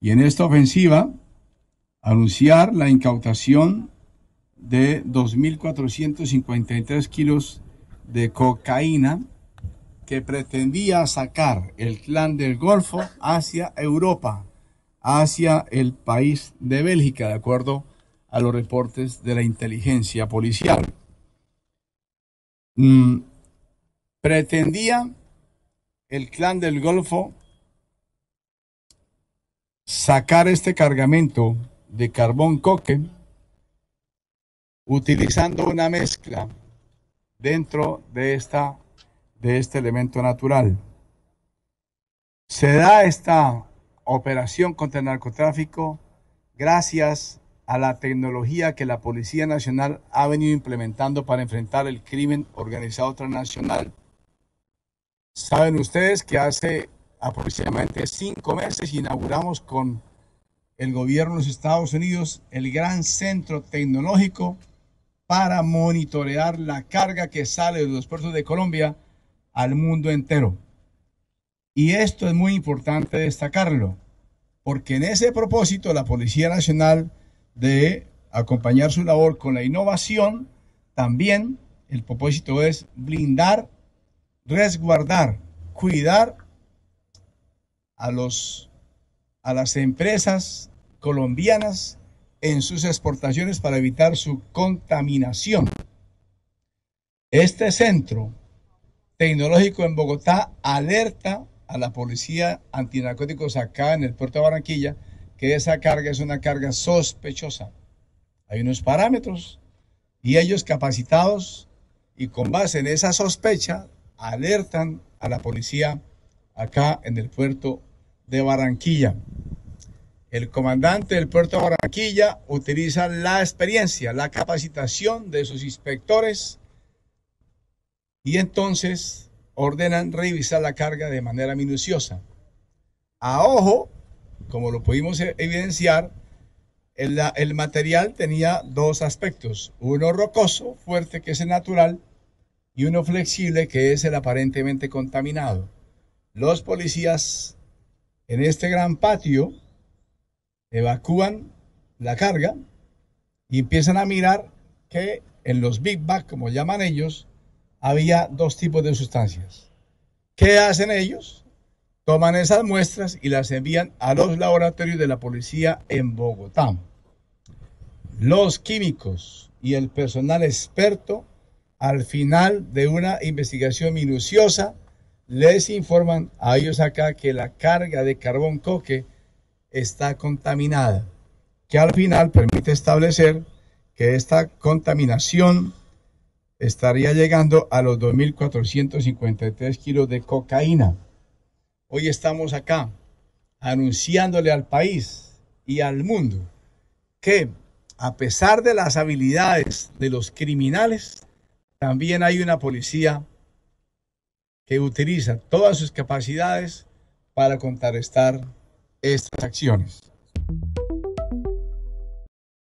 Y en esta ofensiva, anunciar la incautación de 2.453 kilos de cocaína que pretendía sacar el clan del Golfo hacia Europa, hacia el país de Bélgica, de acuerdo a los reportes de la inteligencia policial. Mm, pretendía el clan del Golfo sacar este cargamento de carbón coque utilizando una mezcla dentro de, esta, de este elemento natural. Se da esta operación contra el narcotráfico gracias a la tecnología que la Policía Nacional ha venido implementando para enfrentar el crimen organizado transnacional. Saben ustedes que hace aproximadamente cinco meses inauguramos con el gobierno de los Estados Unidos el gran centro tecnológico para monitorear la carga que sale de los puertos de Colombia al mundo entero. Y esto es muy importante destacarlo, porque en ese propósito la Policía Nacional de acompañar su labor con la innovación, también el propósito es blindar, resguardar, cuidar a, los, a las empresas colombianas en sus exportaciones para evitar su contaminación. Este centro tecnológico en Bogotá alerta a la policía antinarcóticos acá en el puerto de Barranquilla que esa carga es una carga sospechosa. Hay unos parámetros y ellos capacitados y con base en esa sospecha alertan a la policía acá en el puerto de Barranquilla. El comandante del puerto de Barranquilla utiliza la experiencia, la capacitación de sus inspectores y entonces ordenan revisar la carga de manera minuciosa. A ojo como lo pudimos evidenciar, el, el, material tenía dos aspectos, uno rocoso, fuerte, que es el natural, y uno flexible, que es el aparentemente contaminado. Los policías en este gran patio evacúan la carga y empiezan a mirar que en los Big Bag, como llaman ellos, había dos tipos de sustancias. ¿Qué hacen ellos? toman esas muestras y las envían a los laboratorios de la policía en Bogotá. Los químicos y el personal experto, al final de una investigación minuciosa, les informan a ellos acá que la carga de carbón coque está contaminada, que al final permite establecer que esta contaminación estaría llegando a los 2.453 kilos de cocaína. Hoy estamos acá anunciándole al país y al mundo que a pesar de las habilidades de los criminales, también hay una policía que utiliza todas sus capacidades para contrarrestar estas acciones.